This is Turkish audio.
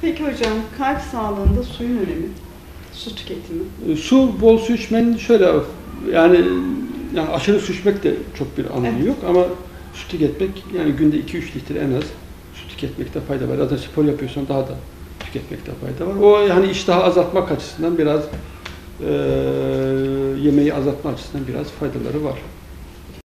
Peki hocam kalp sağlığında suyun önemi, su tüketimi. E, su, bol su içmenin şöyle yani yani aşırı su içmek de çok bir anlamı Evet. yok ama su tüketmek yani günde 2-3 litre en az su tüketmekte fayda var. Zaten spor yapıyorsan daha da tüketmekte fayda var. O yani iştahı azaltmak açısından biraz e, yemeği azaltma açısından biraz faydaları var.